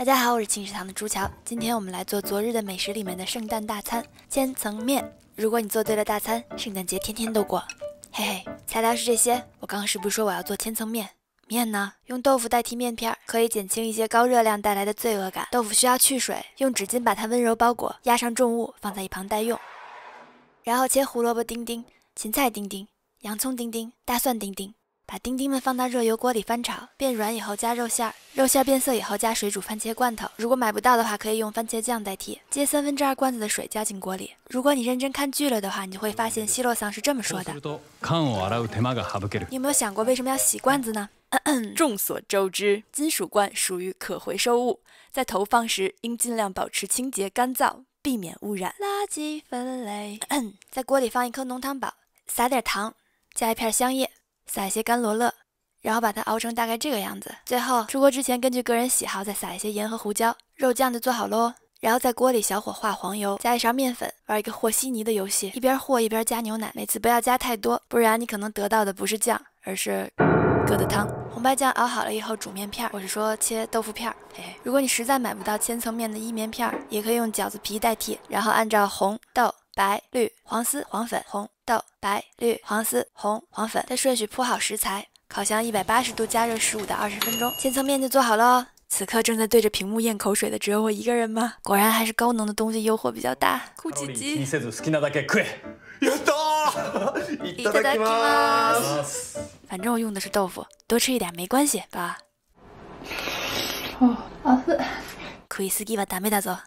大家好，我是青食堂的朱乔，今天我们来做昨日的美食里面的圣诞大餐——千层面。如果你做对了大餐，圣诞节天天都过。嘿嘿，材料是这些。我刚刚是不是说我要做千层面？面呢？用豆腐代替面片，可以减轻一些高热量带来的罪恶感。豆腐需要去水，用纸巾把它温柔包裹，压上重物，放在一旁待用。然后切胡萝卜丁丁、芹菜丁丁、洋葱丁丁、大蒜丁丁。把丁丁们放到热油锅里翻炒，变软以后加肉馅儿，肉馅变色以后加水煮番茄罐头。如果买不到的话，可以用番茄酱代替。接三分之二罐子的水加进锅里。如果你认真看剧了的话，你就会发现希洛桑是这么说的。你有没有想过为什么要洗罐子呢？众所周知，金属罐属于可回收物，在投放时应尽量保持清洁干燥，避免污染。垃圾分类。在锅里放一颗浓汤宝，撒点糖，加一片香叶。撒一些干罗勒，然后把它熬成大概这个样子。最后出锅之前，根据个人喜好再撒一些盐和胡椒。肉酱就做好喽。然后在锅里小火化黄油，加一勺面粉，玩一个和稀泥的游戏，一边和一边加牛奶。每次不要加太多，不然你可能得到的不是酱，而是疙瘩汤。红白酱熬好了以后煮面片，我是说切豆腐片。嘿嘿，如果你实在买不到千层面的意面片，也可以用饺子皮代替。然后按照红豆。白、绿、黄丝、黄粉、红豆、白、绿、黄丝、红、黄粉的顺序铺好食材，烤箱一百八十度加热十五到二十分钟，千层面就做好喽。此刻正在对着屏幕咽口水的只有我一个人吗？果然还是高能的东西诱惑比较大。酷唧唧。反正我用的是豆腐，多吃一点没关系吧？哦，食いすぎはダメだぞ。